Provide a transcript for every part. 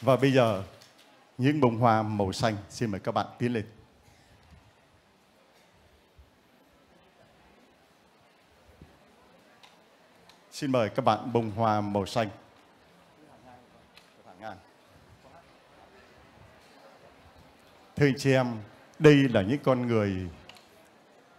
Và bây giờ những bông hoa màu xanh xin mời các bạn tiến lên. Xin mời các bạn bông hoa màu xanh. Thưa anh chị em, đây là những con người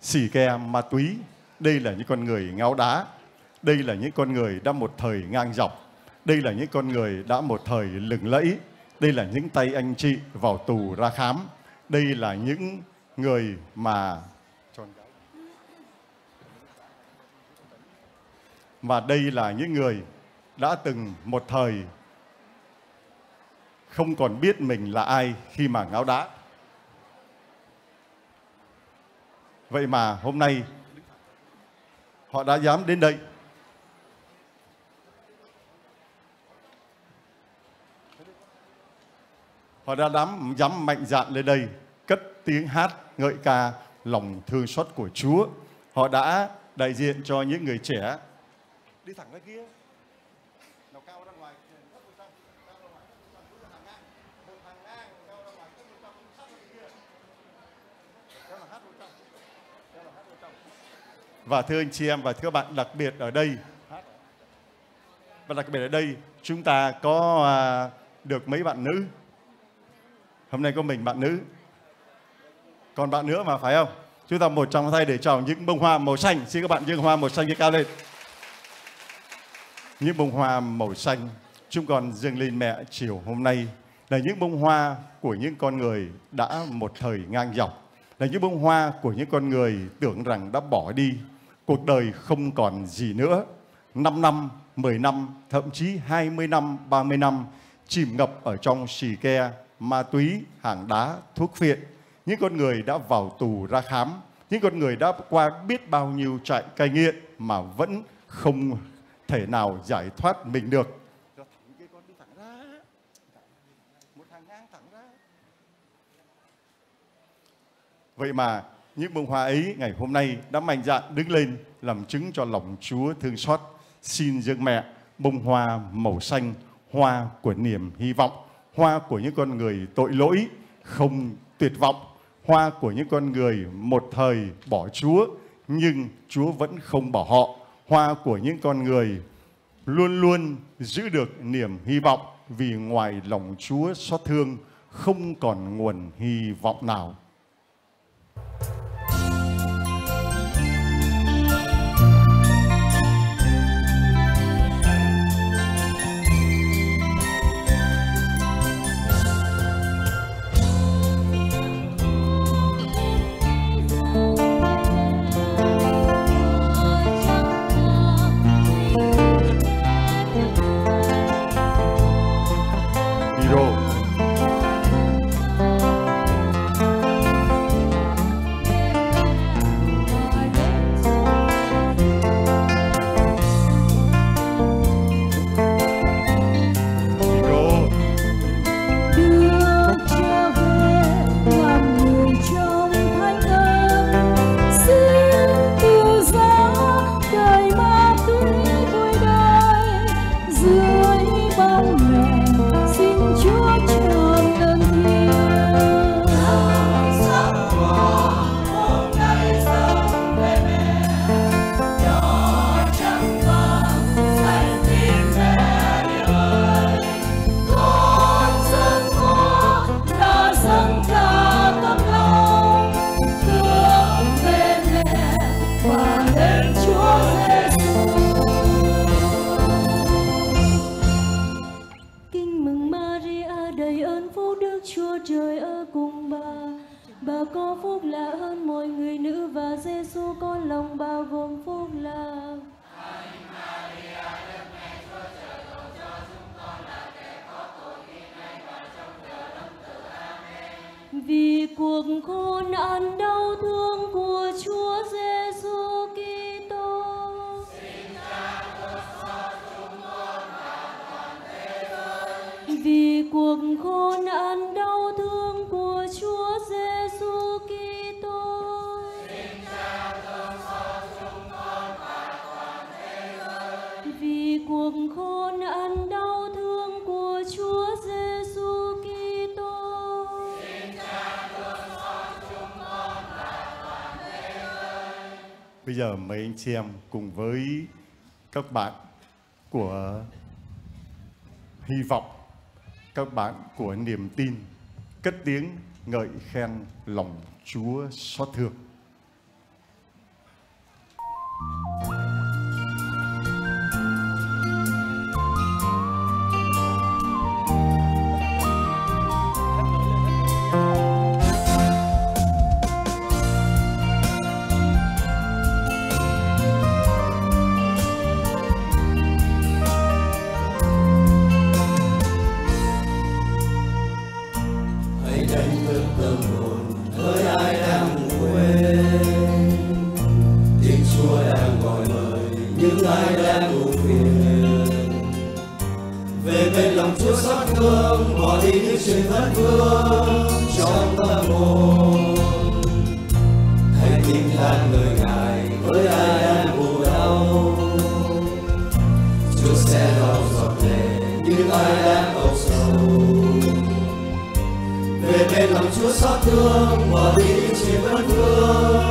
xì ke ma túy, đây là những con người ngáo đá, đây là những con người đã một thời ngang dọc, đây là những con người đã một thời lừng lẫy, đây là những tay anh chị vào tù ra khám, đây là những người mà và đây là những người đã từng một thời không còn biết mình là ai khi mà ngáo đá. Vậy mà hôm nay họ đã dám đến đây. Họ đã dám, dám mạnh dạn lên đây cất tiếng hát ngợi ca lòng thương xót của Chúa. Họ đã đại diện cho những người trẻ. Đi thẳng ra kia. Nào cao ra ngoài. Và thưa anh chị em và thưa bạn đặc biệt ở đây và đặc biệt ở đây chúng ta có à, được mấy bạn nữ? Hôm nay có mình bạn nữ. Còn bạn nữa mà phải không? Chúng ta một trong tay để chào những bông hoa màu xanh. Xin các bạn dương hoa màu xanh cao lên. Những bông hoa màu xanh. Chúng con dâng lên mẹ chiều hôm nay. Là những bông hoa của những con người đã một thời ngang dọc. Là những bông hoa của những con người tưởng rằng đã bỏ đi. Cuộc đời không còn gì nữa. 5 năm, 10 năm, thậm chí 20 năm, 30 năm chìm ngập ở trong xì ke, ma túy, hàng đá, thuốc phiện. Những con người đã vào tù ra khám, những con người đã qua biết bao nhiêu trại cai nghiện mà vẫn không thể nào giải thoát mình được. Vậy mà những bông hoa ấy ngày hôm nay đã mạnh dạn đứng lên làm chứng cho lòng Chúa thương xót. Xin dâng mẹ bông hoa màu xanh, hoa của niềm hy vọng, hoa của những con người tội lỗi, không tuyệt vọng, hoa của những con người một thời bỏ Chúa nhưng Chúa vẫn không bỏ họ hoa của những con người luôn luôn giữ được niềm hy vọng vì ngoài lòng Chúa xót thương không còn nguồn hy vọng nào. Vì cuộc khổ nạn đau thương của Chúa Giêsu Kitô. Vì cuộc khổ nạn đau thương của Chúa Giêsu Kitô. Vì cuộc khổ nạn Bây giờ mấy anh chị em cùng với các bạn của hy vọng, các bạn của niềm tin, cất tiếng ngợi khen lòng Chúa xót thương. trên vẫn vương trong tâm hồn hãy tin than lời ngài với ai đang buồn đau chúa sẽ lo giọt lệ như ai đang âu sầu về bên lòng chúa xót thương và đi trên vẫn vương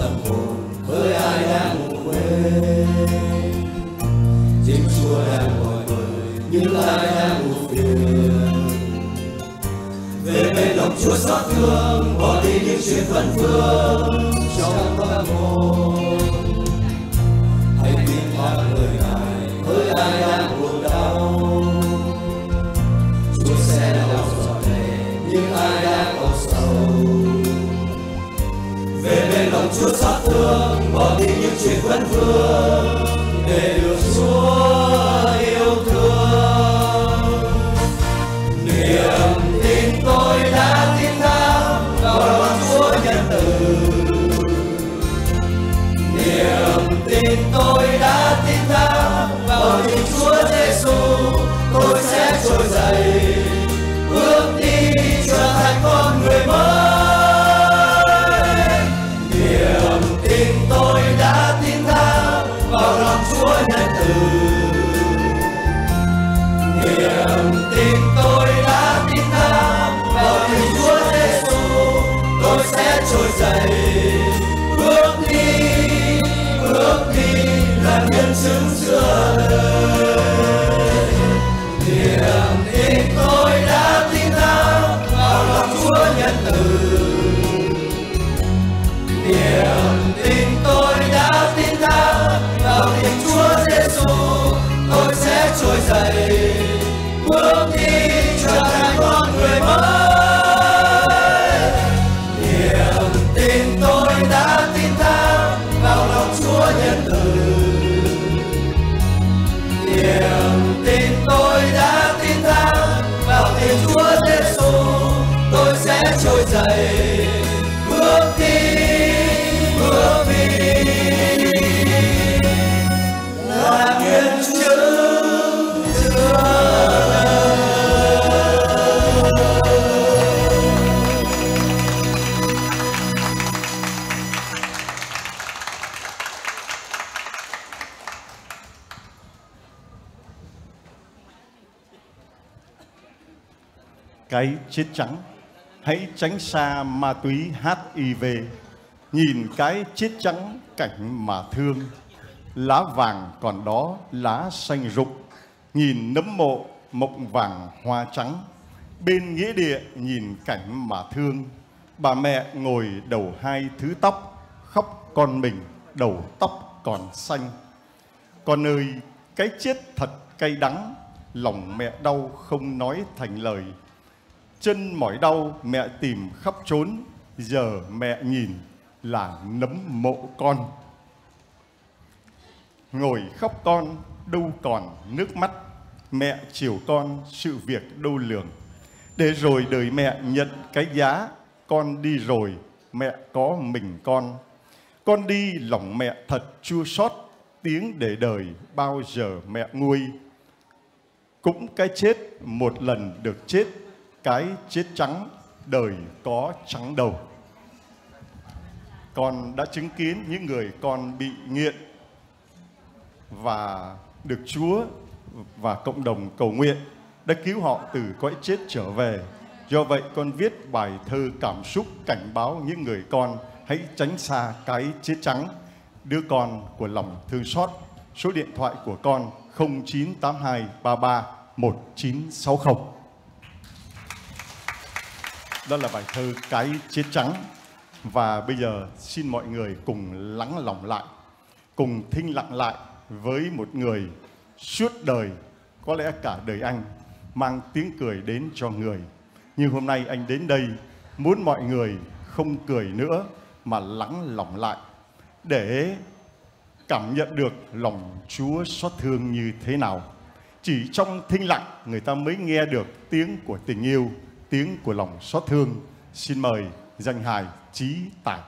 tâm hồn với ai đang ngủ quên, chính chúa đang gọi mời những ai đang ngủ phiền về bên lòng chúa xót thương bỏ đi những chuyện phận phương trong tâm hồn những chuyện vẫn vương. Để được dày bước đi bước đi là nguyện chứng chưa cái chết trắng hãy tránh xa ma túy HIV, nhìn cái chết trắng cảnh mà thương. Lá vàng còn đó lá xanh rụng, nhìn nấm mộ mộng vàng hoa trắng. Bên nghĩa địa nhìn cảnh mà thương, bà mẹ ngồi đầu hai thứ tóc, khóc con mình đầu tóc còn xanh. Con ơi, cái chết thật cay đắng, lòng mẹ đau không nói thành lời, chân mỏi đau, mẹ tìm khắp trốn giờ mẹ nhìn là nấm mộ con. Ngồi khóc con, đâu còn nước mắt, mẹ chiều con sự việc đâu lường. Để rồi đời mẹ nhận cái giá, con đi rồi mẹ có mình con. Con đi lòng mẹ thật chua xót, tiếng để đời bao giờ mẹ nguôi. Cũng cái chết một lần được chết cái chết trắng, đời có trắng đầu con đã chứng kiến những người con bị nghiện và được Chúa và cộng đồng cầu nguyện đã cứu họ từ cõi chết trở về. Do vậy, con viết bài thơ cảm xúc cảnh báo những người con hãy tránh xa cái chết trắng. Đứa con của lòng thương xót. Số điện thoại của con 0982 33 1960. Đó là bài thơ Cái chết trắng. Và bây giờ xin mọi người cùng lắng lòng lại, cùng thinh lặng lại với một người suốt đời, có lẽ cả đời anh, mang tiếng cười đến cho người. Nhưng hôm nay anh đến đây muốn mọi người không cười nữa mà lắng lòng lại để cảm nhận được lòng Chúa xót thương như thế nào. Chỉ trong thinh lặng người ta mới nghe được tiếng của tình yêu, tiếng của lòng xót thương. Xin mời danh hài trí tài